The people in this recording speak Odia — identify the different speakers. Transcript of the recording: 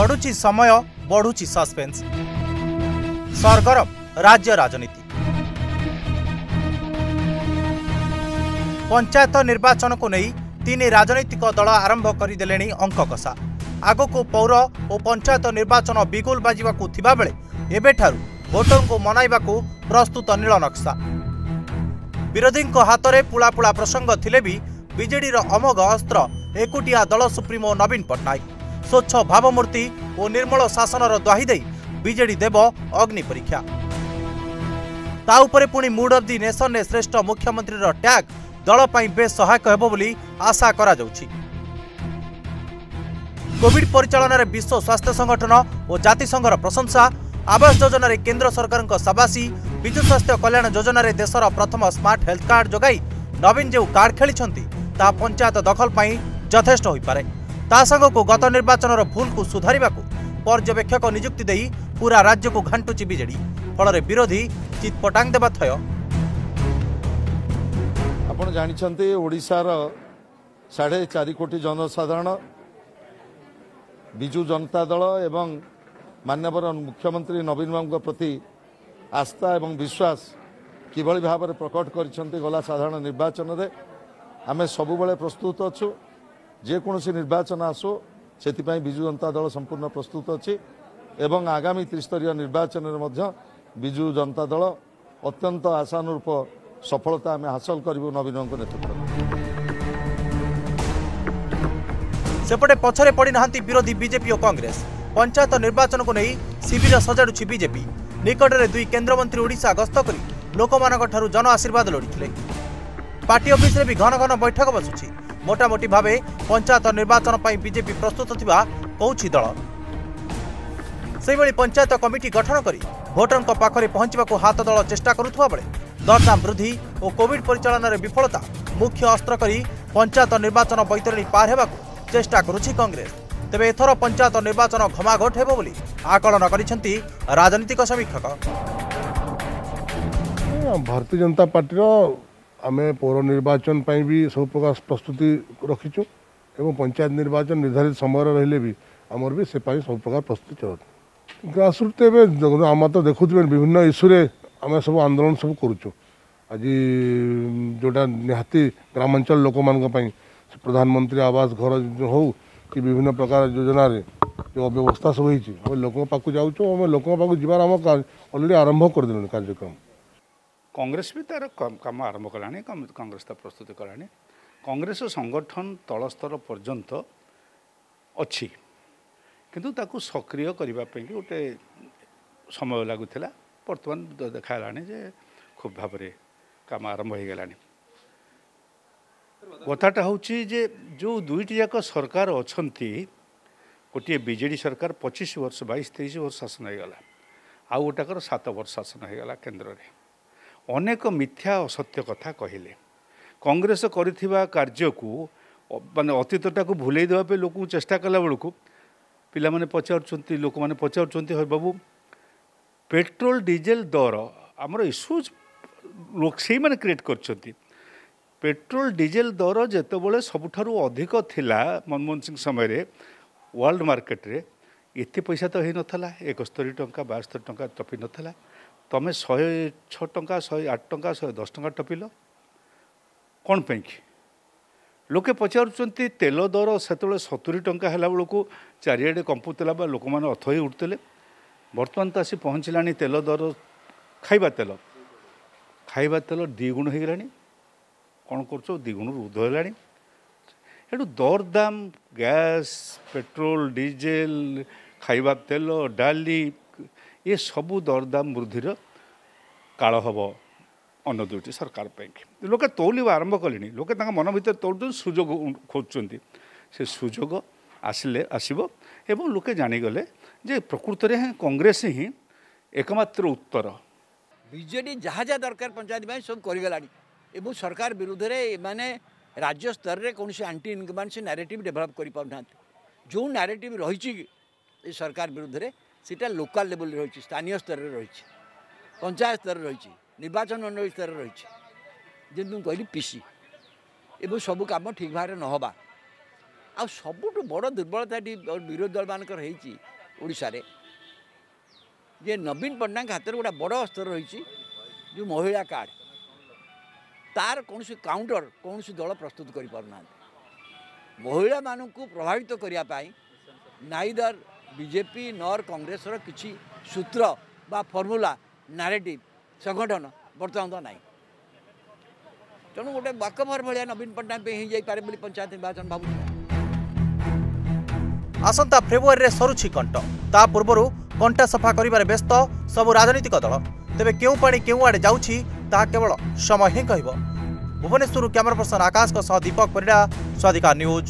Speaker 1: ବଢୁଛି ସମୟ ବଢୁଛି ସସ୍ପେନ୍ସ ସରଗରମ ରାଜ୍ୟ ରାଜନୀତି। ପଞ୍ଚାୟତ ନିର୍ବାଚନକୁ ନେଇ ତିନି ରାଜନୈତିକ ଦଳ ଆରମ୍ଭ କରିଦେଲେଣି ଅଙ୍କ କଷା ଆଗକୁ ପୌର ଓ ପଞ୍ଚାୟତ ନିର୍ବାଚନ ବିଗୁଲ ବାଜିବାକୁ ଥିବାବେଳେ ଏବେଠାରୁ ଭୋଟରଙ୍କୁ ମନାଇବାକୁ ପ୍ରସ୍ତୁତ ନୀଳ ନକ୍ସା। ବିରୋଧୀଙ୍କ ହାତରେ ପୁଳାପୁଳା ପ୍ରସଙ୍ଗ ଥିଲେ ବି ବିଜେଡିର ଅମୋଘ ଅସ୍ତ୍ର ଏକୁଟିଆ ଦଳ ସୁପ୍ରିମୋ ନବୀନ ପଟ୍ଟନାୟକ। ସ୍ୱଚ୍ଛ ଭାବମୂର୍ତ୍ତି ଓ ନିର୍ମଳ ଶାସନର ଦ୍ୱାହି ଦେଇ ବିଜେଡି ଦେବ ଅଗ୍ନି ପରୀକ୍ଷା। ତା ଉପରେ ପୁଣି ମୁଡ୍ ଅଫ୍ ଦି ନେସନରେ ଶ୍ରେଷ୍ଠ ମୁଖ୍ୟମନ୍ତ୍ରୀର ଟ୍ୟାଗ୍ ଦଳ ପାଇଁ ବେଶ୍ ସହାୟକ ହେବ ବୋଲି ଆଶା କରାଯାଉଛି। କୋଭିଡ ପରିଚାଳନାରେ ବିଶ୍ୱ ସ୍ୱାସ୍ଥ୍ୟ ସଂଗଠନ ଓ ଜାତିସଂଘର ପ୍ରଶଂସା ଆବାସ ଯୋଜନାରେ କେନ୍ଦ୍ର ସରକାରଙ୍କ ସାବାସୀ ବିଜୁ ସ୍ୱାସ୍ଥ୍ୟ କଲ୍ୟାଣ ଯୋଜନାରେ ଦେଶର ପ୍ରଥମ ସ୍ମାର୍ଟ ହେଲ୍ଥ କାର୍ଡ ଯୋଗାଇ ନବୀନ ଯେଉଁ କାର୍ଡ ଖେଳିଛନ୍ତି ତାହା ପଞ୍ଚାୟତ ଦଖଲ ପାଇଁ ଯଥେଷ୍ଟ ହୋଇପାରେ। ତା ସାଙ୍ଗକୁ ଗତ ନିର୍ବାଚନର ଭୁଲକୁ ସୁଧାରିବାକୁ ପର୍ଯ୍ୟବେକ୍ଷକ ନିଯୁକ୍ତି ଦେଇ ପୁରା ରାଜ୍ୟକୁ ଘାଣ୍ଟୁଛି ବିଜେଡି। ଫଳରେ ବିରୋଧୀ ଚିତ୍ପଟାଙ୍ଗ ଦେବା ଥୟ।
Speaker 2: ଆପଣ ଜାଣିଛନ୍ତି ଓଡ଼ିଶାର ସାଢ଼େ ଚାରି କୋଟି ଜନସାଧାରଣ ବିଜୁ ଜନତା ଦଳ ଏବଂ ମାନ୍ୟବର ମୁଖ୍ୟମନ୍ତ୍ରୀ ନବୀନ ବାବୁଙ୍କ ପ୍ରତି ଆସ୍ଥା ଏବଂ ବିଶ୍ୱାସ କିଭଳି ଭାବରେ ପ୍ରକଟ କରିଛନ୍ତି ଗଲା ସାଧାରଣ ନିର୍ବାଚନରେ ଆମେ ସବୁବେଳେ ପ୍ରସ୍ତୁତ ଅଛୁ। ଯେକୌଣସି ନିର୍ବାଚନ ଆସୁ ସେଥିପାଇଁ ବିଜୁ ଜନତା ଦଳ ସମ୍ପୂର୍ଣ୍ଣ ପ୍ରସ୍ତୁତ ଅଛି ଏବଂ ଆଗାମୀ ତ୍ରିସ୍ତରୀୟ ନିର୍ବାଚନରେ ମଧ୍ୟ ବିଜୁ ଜନତା ଦଳ ଅତ୍ୟନ୍ତ ଆଶାନୁରୂପ ସଫଳତା ଆମେ ହାସଲ କରିବୁ ନବୀନଙ୍କ ନେତୃତ୍ୱରେ।
Speaker 1: ସେପଟେ ପଛରେ ପଡ଼ିନାହାନ୍ତି ବିରୋଧୀ ବିଜେପି ଓ କଂଗ୍ରେସ। ପଞ୍ଚାୟତ ନିର୍ବାଚନକୁ ନେଇ ଶିବିର ସଜାଡୁଛି ବିଜେପି। ନିକଟରେ ଦୁଇ କେନ୍ଦ୍ରମନ୍ତ୍ରୀ ଓଡ଼ିଶା ଗସ୍ତ କରି ଲୋକମାନଙ୍କଠାରୁ ଜନ ଆଶୀର୍ବାଦ ଲୋଡ଼ିଥିଲେ। ପାର୍ଟି ଅଫିସରେ ବି ଘନ ଘନ ବୈଠକ ବସୁଛି। ମୋଟାମୋଟି ଭାବେ ପଞ୍ଚାୟତ ନିର୍ବାଚନ ପାଇଁ ବିଜେପି ପ୍ରସ୍ତୁତ ଥିବା କହୁଛି ଦଳ। ସେହିଭଳି ପଞ୍ଚାୟତ କମିଟି ଗଠନ କରି ଭୋଟରଙ୍କ ପାଖରେ ପହଞ୍ଚିବାକୁ ହାତ ଦଳ ଚେଷ୍ଟା କରୁଥିବା ବେଳେ ଦରଦାମ ବୃଦ୍ଧି ଓ କୋଭିଡ ପରିଚାଳନାରେ ବିଫଳତା ମୁଖ୍ୟ ଅସ୍ତ୍ର କରି ପଞ୍ଚାୟତ ନିର୍ବାଚନ ବୈତରଣୀ ପାର ହେବାକୁ ଚେଷ୍ଟା କରୁଛି କଂଗ୍ରେସ। ତେବେ ଏଥର ପଞ୍ଚାୟତ ନିର୍ବାଚନ ଘମାଘୋଟ ହେବ ବୋଲି ଆକଳନ କରିଛନ୍ତି ରାଜନୈତିକ ସମୀକ୍ଷକ।
Speaker 3: ଭାରତୀୟ ଜନତା ପାର୍ଟିର ଆମେ ପୌର ନିର୍ବାଚନ ପାଇଁ ବି ସବୁ ପ୍ରକାର ପ୍ରସ୍ତୁତି ରଖିଛୁ ଏବଂ ପଞ୍ଚାୟତ ନିର୍ବାଚନ ନିର୍ଦ୍ଧାରିତ ସମୟରେ ରହିଲେ ବି ଆମର ବି ସେ ପାଇଁ ସବୁ ପ୍ରକାର ପ୍ରସ୍ତୁତି ଚାଲୁଛି ଗ୍ରାସରୁଟ୍ ଏବେ ଦେଖନ୍ତୁ ଆମେ ତ ଦେଖୁଥିବେ ବିଭିନ୍ନ ଇସ୍ୟୁରେ ଆମେ ସବୁ ଆନ୍ଦୋଳନ ସବୁ କରୁଛୁ ଆଜି ଯେଉଁଟା ନିହାତି ଗ୍ରାମାଞ୍ଚଳ ଲୋକମାନଙ୍କ ପାଇଁ ସେ ପ୍ରଧାନମନ୍ତ୍ରୀ ଆବାସ ଘର ହଉ କି ବିଭିନ୍ନ ପ୍ରକାର ଯୋଜନାରେ ଯେଉଁ ଅବ୍ୟବସ୍ଥା ସବୁ ହେଇଛି ଆମେ ଲୋକଙ୍କ ପାଖକୁ ଯାଉଛୁ ଆମେ ଲୋକଙ୍କ ପାଖକୁ ଯିବାର ଆମ ଅଲରେଡ଼ି ଆରମ୍ଭ କରିଦେଲୁଣି କାର୍ଯ୍ୟକ୍ରମ
Speaker 4: କଂଗ୍ରେସ ବି ତାର କାମ ଆରମ୍ଭ କଲାଣି କଂଗ୍ରେସ ତା ପ୍ରସ୍ତୁତି କଲାଣି। କଂଗ୍ରେସ ସଂଗଠନ ତଳସ୍ତର ପର୍ଯ୍ୟନ୍ତ ଅଛି। କିନ୍ତୁ ତାକୁ ସକ୍ରିୟ କରିବା ପାଇଁ ଗୋଟେ ସମୟ ଲାଗୁଥିଲା। ବର୍ତ୍ତମାନ ଦେଖାହେଲାଣି ଯେ ଖୁବ୍ ଭାବରେ କାମ ଆରମ୍ଭ ହୋଇଗଲାଣି। କଥାଟା ହେଉଛି ଯେ ଯେଉଁ ଦୁଇଟି ଯାକ ସରକାର ଅଛନ୍ତି ଗୋଟିଏ ବିଜେଡ଼ି ସରକାର ପଚିଶ ବର୍ଷ ବାଇଶ ତେଇଶ ବର୍ଷ ଶାସନ ହୋଇଗଲା। ଆଉ ଗୋଟାକର ସାତ ବର୍ଷ ଶାସନ ହୋଇଗଲା କେନ୍ଦ୍ରରେ। ଅନେକ ମିଥ୍ୟା ଅସତ୍ୟ କଥା କହିଲେ। କଂଗ୍ରେସ କରିଥିବା କାର୍ଯ୍ୟକୁ ମାନେ ଅତୀତଟାକୁ ଭୁଲେଇ ଦେବା ପାଇଁ ଲୋକଙ୍କୁ ଚେଷ୍ଟା କଲା ବେଳକୁ ପିଲାମାନେ ପଚାରୁଛନ୍ତି ଲୋକମାନେ ପଚାରୁଛନ୍ତି ହେ ବାବୁ ପେଟ୍ରୋଲ ଡିଜେଲ ଦର ଆମର ଇସ୍ୟୁଜ୍ ସେଇମାନେ କ୍ରିଏଟ୍ କରିଛନ୍ତି। ପେଟ୍ରୋଲ ଡିଜେଲ ଦର ଯେତେବେଳେ ସବୁଠାରୁ ଅଧିକ ଥିଲା ମନମୋହନ ସିଂ ସମୟରେ ୱାର୍ଲଡ ମାର୍କେଟରେ ଏତେ ପଇସା ତ ହେଇନଥିଲା ଏକସ୍ତରୀ ଟଙ୍କା ବାସ୍ତରୀ ଟଙ୍କା ଟପି ନଥିଲା। ତୁମେ ଶହେ ଛଅ ଟଙ୍କା ଶହେ ଆଠ ଟଙ୍କା ଶହେ ଦଶ ଟଙ୍କା ଟପିଲ। କ'ଣ ପାଇଁକି ଲୋକେ ପଚାରୁଛନ୍ତି ତେଲ ଦର ସେତେବେଳେ ସତୁରି ଟଙ୍କା ହେଲା ବେଳକୁ ଚାରିଆଡ଼େ କମ୍ପୁଥିଲା ବା ଲୋକମାନେ ଅଥଇ ଉଠୁଥିଲେ। ବର୍ତ୍ତମାନ ତ ଆସି ପହଞ୍ଚିଲାଣି ତେଲ ଦର ଖାଇବା ତେଲ। ଖାଇବା ତେଲ ଦ୍ୱିଗୁଣ ହେଇଗଲାଣି। କ'ଣ କରୁଛ? ଦ୍ୱିଗୁଣରୁ ଉର୍ଦ୍ଧ ହେଲାଣି। ଏଠୁ ଦରଦାମ ଗ୍ୟାସ୍ ପେଟ୍ରୋଲ ଡିଜେଲ ଖାଇବା ତେଲ ଡାଲି ଏସବୁ ଦରଦାମ ବୃଦ୍ଧିର କାଳ ହେବ ଅନ୍ୟ ଦୁଇଟି ସରକାର ପାଇଁକି ଲୋକେ ତୌଲିବା ଆରମ୍ଭ କଲେଣି ଲୋକେ ତାଙ୍କ ମନ ଭିତରେ ତୌଲୁଛନ୍ତି ସୁଯୋଗ ଖୋଜୁଛନ୍ତି ସେ ସୁଯୋଗ ଆସିଲେ ଆସିବ ଏବଂ ଲୋକେ ଜାଣିଗଲେ ଯେ ପ୍ରକୃତରେ ହିଁ କଂଗ୍ରେସ ହିଁ ଏକମାତ୍ର ଉତ୍ତର
Speaker 5: ବିଜେଡ଼ି ଯାହା ଯାହା ଦରକାର ପଞ୍ଚାୟତ ପାଇଁ ସବୁ କରିଗଲାଣି ଏବଂ ସରକାର ବିରୁଦ୍ଧରେ ଏମାନେ ରାଜ୍ୟ ସ୍ତରରେ କୌଣସି ଆଣ୍ଟି ଇନକମ୍ବାନ୍ସି ନାରେଟିଭ୍ ଡେଭଲପ୍ କରିପାରୁନାହାନ୍ତି ଯେଉଁ ନାରେଟିଭ୍ ରହିଛି ଏ ସରକାର ବିରୁଦ୍ଧରେ ସେଇଟା ଲୋକାଲ୍ ଲେବୁଲ୍ରେ ରହିଛି ସ୍ଥାନୀୟ ସ୍ତରରେ ରହିଛି ପଞ୍ଚାୟତ ସ୍ତରରେ ରହିଛି ନିର୍ବାଚନ ମଣ୍ଡଳୀ ସ୍ତରରେ ରହିଛି ଯେମିତି ମୁଁ କହିଲି ପିସି ଏବଂ ସବୁ କାମ ଠିକ୍ ଭାବରେ ନ ହେବା ଆଉ ସବୁଠୁ ବଡ଼ ଦୁର୍ବଳତା ଏଠି ବିରୋଧୀ ଦଳମାନଙ୍କର ହେଇଛି ଓଡ଼ିଶାରେ ଯେ ନବୀନ ପଟ୍ଟନାୟକ ହାତରେ ଗୋଟେ ବଡ଼ ଅସ୍ତ୍ର ରହିଛି ଯେଉଁ ମହିଳା କାର୍ଡ଼ ତାର କୌଣସି କାଉଣ୍ଟର କୌଣସି ଦଳ ପ୍ରସ୍ତୁତ କରିପାରୁନାହାନ୍ତି ମହିଳାମାନଙ୍କୁ ପ୍ରଭାବିତ କରିବା ପାଇଁ ନାଇଦର ବିଜେପି ନର କଂଗ୍ରେସର କିଛି ସୂତ୍ର ବା ଫର୍ମୁଲା ନାରେଟିଭ୍ ସଂଗଠନ ବର୍ତ୍ତମାନ ତ ନାହିଁ। ତେଣୁ ଗୋଟେ ବାକଭର ଭଳିଆ ନବୀନ ପଟ୍ଟନାୟକ ପାଇଁ ହେଇଯାଇପାରେ ବୋଲି ପଞ୍ଚାୟତ ନିର୍ବାଚନ ଭାବୁଛି।
Speaker 1: ଆସନ୍ତା ଫେବୃଆରୀରେ ସରୁଛି କଣ୍ଟ ତା ପୂର୍ବରୁ କଣ୍ଟା ସଫା କରିବାରେ ବ୍ୟସ୍ତ ସବୁ ରାଜନୈତିକ ଦଳ। ତେବେ କେଉଁ ପାଣି କେଉଁ ଆଡ଼େ ଯାଉଛି ତାହା କେବଳ ସମୟ ହିଁ କହିବ। ଭୁବନେଶ୍ୱରରୁ କ୍ୟାମରା ପର୍ସନ ଆକାଶଙ୍କ ସହ ଦୀପକ ପରିଡ଼ା ସ୍ୱାଧିକା ନ୍ୟୁଜ୍।